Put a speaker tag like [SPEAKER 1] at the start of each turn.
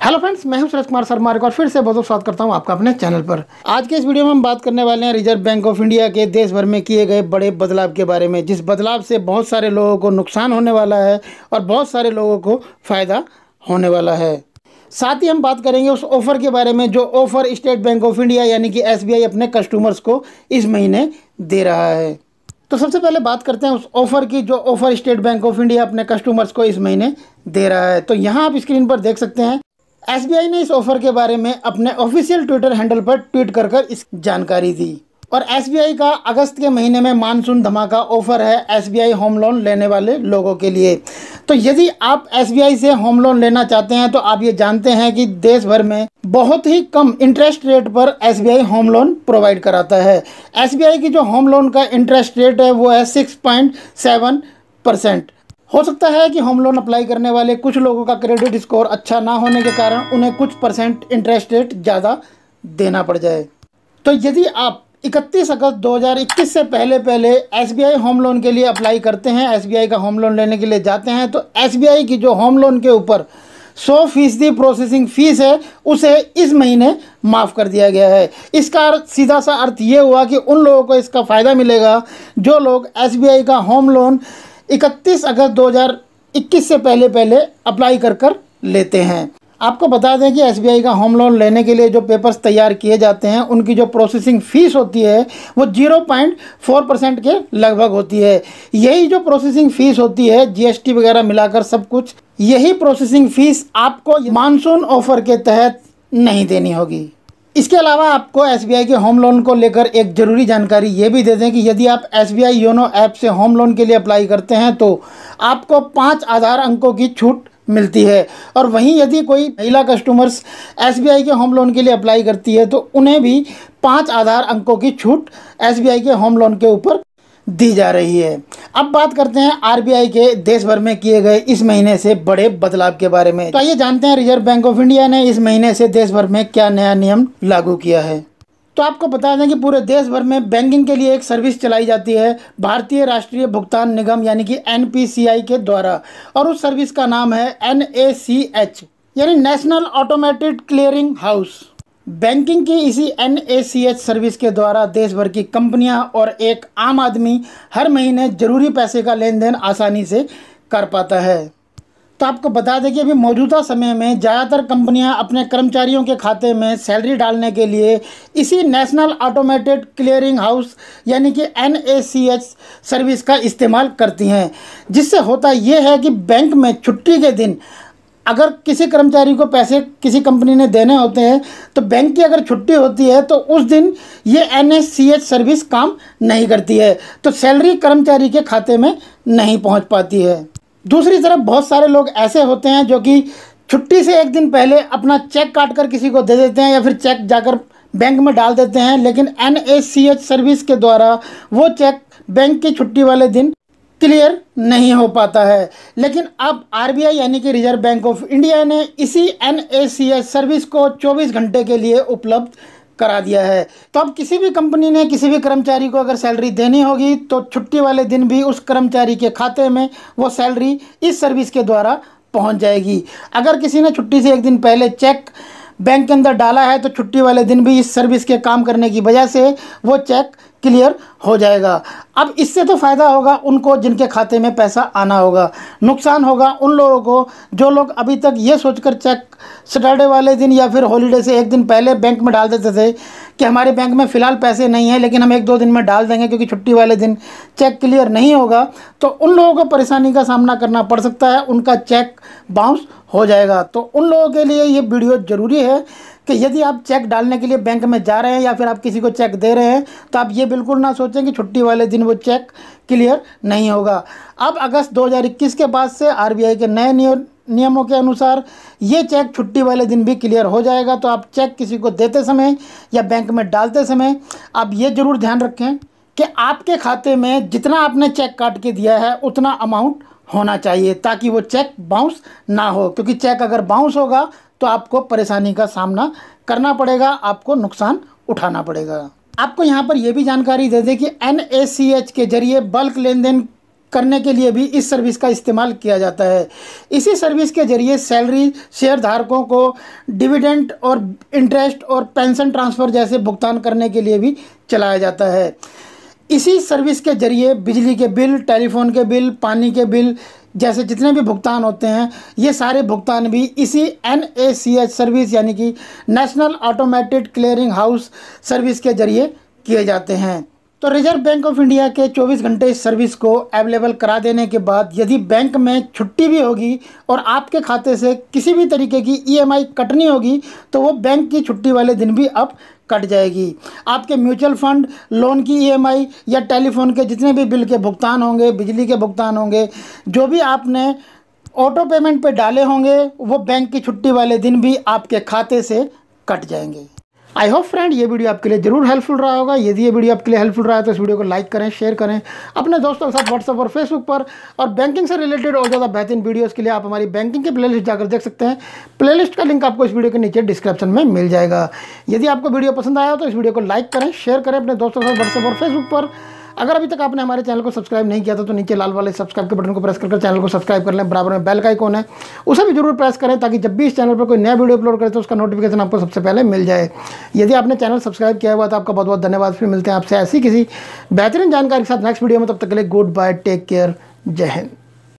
[SPEAKER 1] Hello friends मैं हूँ सुरेश कुमार शर्मा और फिर से बहुत स्वागत करता हूँ आपका अपने चैनल पर। आज के इस वीडियो में हम बात करने वाले हैं रिज़र्व बैंक ऑफ़ इंडिया के देश भर में किए गए बड़े बदलाव के बारे में, जिस बदलाव से बहुत सारे लोगों को नुकसान होने वाला है और बहुत सारे लोगों को फ़ायदा होने वाला है। साथ ही हम बात करेंगे उस ऑफ़र के बारे में जो offer State Bank of India यानी कि एसबीआई अपने कस्टमर्स को इस महीने दे रहा है। तो सबसे पहले बात करते हैं उस ऑफ़र की जो offer State Bank of India अपने कस्टमर्स को इस महीने दे रहा है। तो यहाँ आप स्क्रीन पर देख सकते हैं SBI ने इस ऑफ़र के बारे में अपने ऑफिशियल ट्विटर हैंडल पर ट्वीट कर कर इस जानकारी दी। और SBI का अगस्त के महीने में मानसून धमाका ऑफ़र है SBI होम लोन लेने वाले लोगों के लिए। तो यदि आप SBI से होम लोन लेना चाहते हैं तो आप ये जानते हैं कि देश भर में बहुत ही कम इंटरेस्ट रेट पर SBI होम लोन प्रोवाइड कराता है। SBI की जो होम लोन का इंटरेस्ट रेट है, वो है सिक्स पॉइंट सेवन परसेंट हो सकता है कि होम लोन अप्लाई करने वाले कुछ लोगों का क्रेडिट स्कोर अच्छा ना होने के कारण उन्हें कुछ परसेंट इंटरेस्ट रेट ज़्यादा देना पड़ जाए। तो यदि आप 31 अगस्त 2021 से पहले पहले एसबीआई होम लोन के लिए अप्लाई करते हैं एसबीआई का होम लोन लेने के लिए जाते हैं तो एसबीआई की जो होम लोन के ऊपर सौ फ़ीसदी प्रोसेसिंग फ़ीस है, उसे इस महीने माफ़ कर दिया गया है। इसका सीधा सा अर्थ ये हुआ कि उन लोगों को इसका फ़ायदा मिलेगा जो लोग एसबीआई का होम लोन 31 अगस्त 2021 से पहले पहले अप्लाई कर कर लेते हैं। आपको बता दें कि एसबीआई का होम लोन लेने के लिए जो पेपर्स तैयार किए जाते हैं, उनकी जो प्रोसेसिंग फ़ीस होती है, वो ज़ीरो पॉइंट फोर परसेंट के लगभग होती है। यही जो प्रोसेसिंग फ़ीस होती है जीएसटी वगैरह मिलाकर सब कुछ, यही प्रोसेसिंग फ़ीस आपको मानसून ऑफ़र के तहत नहीं देनी होगी। इसके अलावा आपको एसबीआई के होम लोन को लेकर एक ज़रूरी जानकारी ये भी दे दें कि यदि आप एसबीआई योनो ऐप से होम लोन के लिए अप्लाई करते हैं तो आपको पाँच आधार अंकों की छूट मिलती है। और वहीं यदि कोई महिला कस्टमर्स एसबीआई के होम लोन के लिए अप्लाई करती है तो उन्हें भी पाँच आधार अंकों की छूट SBI के होम लोन के ऊपर दी जा रही है। अब बात करते हैं आरबीआई के देश भर में किए गए इस महीने से बड़े बदलाव के बारे में। तो आइए जानते हैं रिज़र्व बैंक ऑफ़ इंडिया ने इस महीने से देश भर में क्या नया नियम लागू किया है। तो आपको बता दें कि पूरे देश भर में बैंकिंग के लिए एक सर्विस चलाई जाती है भारतीय राष्ट्रीय भुगतान निगम, यानी कि एनपीसीआई के द्वारा, और उस सर्विस का नाम है एनएसीएच, यानी national automated clearing house. Banking की इसी एन सर्विस के द्वारा देश भर की कंपनियाँ और एक आम आदमी हर महीने ज़रूरी पैसे का लेन देन आसानी से कर पाता है। तो आपको बता दें कि अभी मौजूदा समय में ज़्यादातर कंपनियाँ अपने कर्मचारियों के खाते में सैलरी डालने के लिए इसी नेशनल ऑटोमेटेड क्लियरिंग हाउस यानी कि एन सर्विस का इस्तेमाल करती हैं। जिससे होता ये है कि बैंक में छुट्टी के दिन अगर किसी कर्मचारी को पैसे किसी कंपनी ने देने होते हैं तो बैंक की अगर छुट्टी होती है तो उस दिन ये एन सर्विस काम नहीं करती है। तो सैलरी कर्मचारी के खाते में नहीं पहुँच पाती है। दूसरी तरफ़ बहुत सारे लोग ऐसे होते हैं जो कि छुट्टी से एक दिन पहले अपना चेक काट कर किसी को दे देते हैं या फिर चेक जाकर बैंक में डाल देते हैं, लेकिन एन सर्विस के द्वारा वो चेक बैंक की छुट्टी वाले दिन क्लियर नहीं हो पाता है। लेकिन अब आरबीआई यानी कि रिज़र्व बैंक ऑफ़ इंडिया ने इसी एन सर्विस को 24 घंटे के लिए उपलब्ध करा दिया है। तो अब किसी भी कंपनी ने किसी भी कर्मचारी को अगर सैलरी देनी होगी तो छुट्टी वाले दिन भी उस कर्मचारी के खाते में वो सैलरी इस सर्विस के द्वारा पहुँच जाएगी। अगर किसी ने छुट्टी से एक दिन पहले चेक बैंक के अंदर डाला है तो छुट्टी वाले दिन भी इस सर्विस के काम करने की वजह से वो चेक क्लियर हो जाएगा। अब इससे तो फ़ायदा होगा उनको जिनके खाते में पैसा आना होगा। नुकसान होगा उन लोगों को जो लोग अभी तक ये सोचकर चेक सैटरडे वाले दिन या फिर हॉलीडे से एक दिन पहले बैंक में डाल देते थे कि हमारे बैंक में फ़िलहाल पैसे नहीं हैं, लेकिन हम एक दो दिन में डाल देंगे क्योंकि छुट्टी वाले दिन चेक क्लियर नहीं होगा तो उन लोगों को परेशानी का सामना करना पड़ सकता है, उनका चेक बाउंस हो जाएगा। तो उन लोगों के लिए ये वीडियो ज़रूरी है कि यदि आप चेक डालने के लिए बैंक में जा रहे हैं या फिर आप किसी को चेक दे रहे हैं तो आप ये बिल्कुल ना सोचें कि छुट्टी वाले दिन वो चेक क्लियर नहीं होगा। अब अगस्त 2021 के बाद से आरबीआई के नए नियमों के अनुसार ये चेक छुट्टी वाले दिन भी क्लियर हो जाएगा। तो आप चेक किसी को देते समय या बैंक में डालते समय आप ये ज़रूर ध्यान रखें कि आपके खाते में जितना आपने चेक काट के दिया है, उतना अमाउंट होना चाहिए ताकि वो चेक बाउंस ना हो। क्योंकि चेक अगर बाउंस होगा तो आपको परेशानी का सामना करना पड़ेगा, आपको नुकसान उठाना पड़ेगा। आपको यहाँ पर यह भी जानकारी दे दें कि एन के ज़रिए बल्क लेन देन करने के लिए भी इस सर्विस का इस्तेमाल किया जाता है। इसी सर्विस के ज़रिए सैलरी शेयर धारकों को डिविडेंड और इंटरेस्ट और पेंशन ट्रांसफ़र जैसे भुगतान करने के लिए भी चलाया जाता है। इसी सर्विस के ज़रिए बिजली के बिल टेलीफोन के बिल, पानी के बिल जैसे जितने भी भुगतान होते हैं, ये सारे भुगतान भी इसी N A C H service यानी कि national automated clearing house service के ज़रिए किए जाते हैं। तो रिज़र्व बैंक ऑफ़ इंडिया के 24 घंटे इस सर्विस को अवेलेबल करा देने के बाद यदि बैंक में छुट्टी भी होगी और आपके खाते से किसी भी तरीके की ईएमआई कटनी होगी तो वो बैंक की छुट्टी वाले दिन भी अब कट जाएगी। आपके म्यूचुअल फंड, लोन की ईएमआई या टेलीफोन के जितने भी बिल के भुगतान होंगे, बिजली के भुगतान होंगे, जो भी आपने ऑटो पेमेंट पे डाले होंगे, वो बैंक की छुट्टी वाले दिन भी आपके खाते से कट जाएँगे। आई होप फ्रेंड ये वीडियो आपके लिए ज़रूर हेल्पफुल रहा होगा। यदि ये वीडियो आपके लिए हेल्पफुल रहा है तो इस वीडियो को लाइक करें शेयर करें। अपने दोस्तों के साथ व्हाट्सअप और फेसबुक पर और बैंकिंग से रिलेटेड और ज़्यादा बेहतरीन वीडियोज़ के लिए आप हमारी बैंकिंग के प्लेलिस्ट जाकर देख सकते हैं। प्लेलिस्ट का लिंक आपको इस वीडियो के नीचे डिस्क्रिप्शन में मिल जाएगा। यदि आपको वीडियो पसंद आया तो इस वीडियो को लाइक करें शेयर करें अपने दोस्तों के साथ व्हाट्सअप और फेसबुक पर। अगर अभी तक आपने हमारे चैनल को सब्सक्राइब नहीं किया था तो नीचे लाल वाले सब्सक्राइब के बटन को प्रेस करके चैनल को सब्सक्राइब कर लें, बराबर में बेल का आइकॉन है। उसे भी ज़रूर प्रेस करें ताकि जब भी इस चैनल पर कोई नया वीडियो अपलोड करें तो उसका नोटिफिकेशन आपको सबसे पहले मिल जाए। यदि आपने चैनल सब्सक्राइब किया हुआ तो आपका बहुत बहुत धन्यवाद। फिर मिलते हैं आपसे ऐसी किसी बेहतरीन जानकारी के साथ नेक्स्ट वीडियो में। तब तक के लिए गुड बाय टेक केयर जय हिंद।